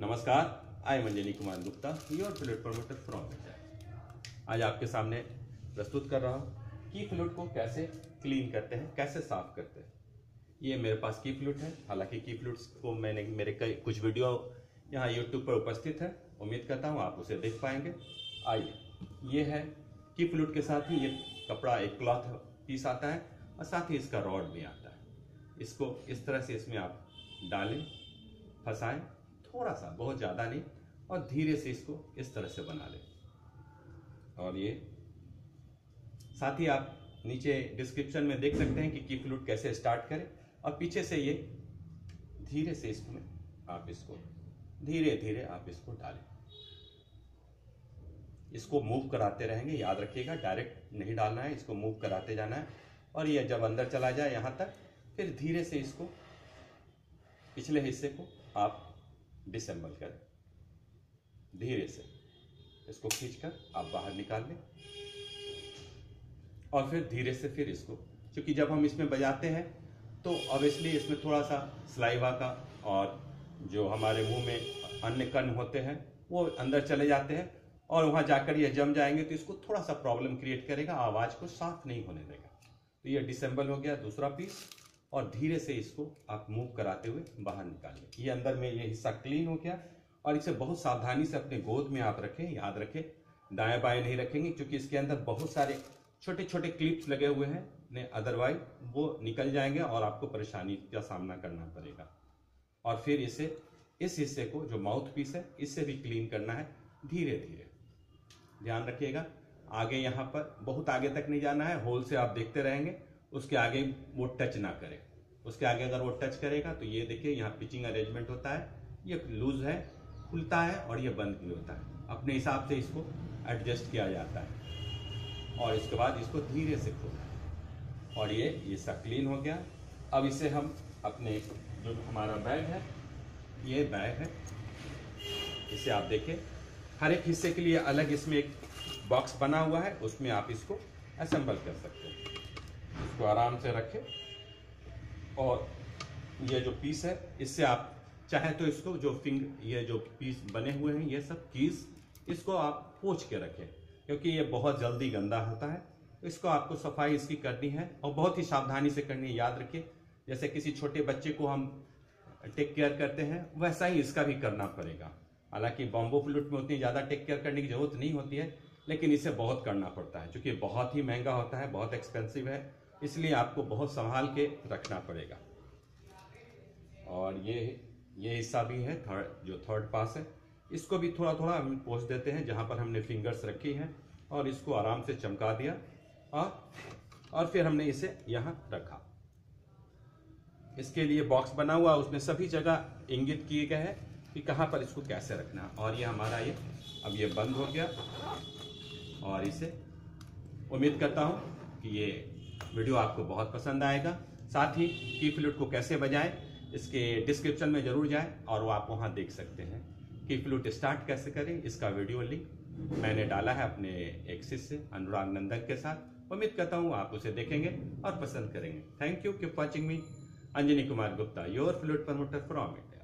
नमस्कार I Manjani Kumar Gupta your flute promoter from India आज आपके सामने प्रस्तुत कर रहा हूँ, की फ्लूट को कैसे क्लीन करते हैं, कैसे साफ़ करते हैं। ये मेरे पास की फ्लूट है, हालाँकि की फ्लूट्स को मैंने, मेरे कई, कुछ वीडियो यहाँ यूट्यूब पर उपस्थित है। उम्मीद करता हूँ आप उसे देख पाएँगे। आइए, ये है की फ्लूट के साथ ही ये कपड़ा, एक क्लॉथ पीस आता है और साथ ही इसका रॉड भी आता है। इसको इस तरह से इसमें आप डालें, फंसाएँ थोड़ा सा बहुत ज़्यादा नहीं, और धीरे से इसको इस तरह से बना लें। और ये, साथ ही आप नीचे डिस्क्रिप्शन में देख सकते हैं कि की फ्लूट कैसे स्टार्ट करें, और पीछे से ये, धीरे से इसमें आप इसको धीरे धीरे आप इसको डालें। इसको मूव कराते रहेंगे, याद रखिएगा डायरेक्ट नहीं डालना है, इसको मूव कराते जाना है, और ये जब अंदर चला जाए यहाँ तक, फिर धीरे से इसको, पिछले हिस्से को आप डिसेंबल कर धीरे से। इसको खींचकर आप बाहर निकाल लें। और फिर धीरे से फिर इसको, क्योंकि जब हम इसमें बजाते हैं तो ऑब्वियसली इसमें थोड़ा सा सलाइवा का और जो हमारे मुँह में अन्य कण होते हैं, वो अंदर चले जाते हैं और वहाँ जाकर ये जम जाएँगे तो इसको थोड़ा सा प्रॉब्लम क्रिएट करेगा, आवाज़ को साफ़ नहीं होने देगा। तो ये डिसेंबल हो गया, दूसरा पीस और धीरे से इसको आप मूव कराते हुए बाहर निकालिए। ये अंदर में ये हिस्सा क्लीन हो गया और इसे बहुत सावधानी से अपने गोद में आप रखें, याद रखें। दाएँ बाएँ नहीं रखेंगे क्योंकि इसके अंदर बहुत सारे छोटे छोटे क्लिप्स लगे हुए हैं, ने अदरवाइज़ वो निकल जाएँगे और आपको परेशानी का सामना करना पड़ेगा। और फिर इसे, इस हिस्से को जो माउथ पीस है, इससे भी क्लीन करना है धीरे धीरे ध्यान रखिएगा, आगे यहाँ पर, बहुत आगे तक नहीं जाना है होल से आप देखते रहेंगे। उसके आगे वो टच ना करे। उसके आगे अगर वो टच करेगा तो ये देखिए, यहाँ पिचिंग अरेंजमेंट होता है। ये लूज है, खुलता है और ये बंद भी होता है। अपने हिसाब से इसको एडजस्ट किया जाता है। और इसके बाद इसको धीरे से खोलना और ये ये सब क्लीन हो गया। अब इसे हम अपने जो हमारा बैग है, ये बैग है। इसे आप देखें हर एक हिस्से के लिए अलग इसमें एक बॉक्स बना हुआ है। उसमें आप इसको असेंबल कर सकते हैं। इसको आराम से रखें। और ये जो पीस है, इससे आप चाहे तो इसको जो फिंग ये जो पीस बने हुए हैं, ये सब कीज इसको आप पोछ के रखें। क्योंकि ये बहुत जल्दी गंदा होता है। इसको आपको सफ़ाई इसकी करनी है और बहुत ही सावधानी से करनी है। याद रखिए, जैसे किसी छोटे बच्चे को हम टेक केयर करते हैं, वैसा ही इसका भी करना पड़ेगा। हालाँकि बॉम्बो फ्लूट में उतनी ज़्यादा टेक केयर करने की ज़रूरत नहीं होती है, लेकिन इसे बहुत करना पड़ता है, क्योंकि बहुत ही महँगा होता है, बहुत एक्सपेंसिव है। इसलिए आपको बहुत संभाल के रखना पड़ेगा। और ये ये हिस्सा भी है, थर्ड, जो थर्ड पास है। इसको भी थोड़ा थोड़ा हम पोष देते हैं, जहाँ पर हमने फिंगर्स रखी हैं, और इसको आराम से चमका दिया, और और फिर हमने इसे यहाँ रखा। इसके लिए बॉक्स बना हुआ, उसमें सभी जगह इंगित किए गए हैं कि कहाँ पर इसको कैसे रखना और ये हमारा ये, अब ये बंद हो गया। और इसे उम्मीद करता हूँ कि ये वीडियो आपको बहुत पसंद आएगा। साथ ही की फ्लूट को कैसे बजाएँ, इसके डिस्क्रिप्शन में ज़रूर जाएँ और वो आप वहाँ देख सकते हैं। की फ्लूट स्टार्ट कैसे करें, इसका वीडियो लिंक मैंने डाला है अपने एक शिष्य अनुराग नंदन के साथ। उम्मीद करता हूँ आप उसे देखेंगे और पसंद करेंगे। Thank you keep watching me Anjani Kumar Gupta your flute promoter from India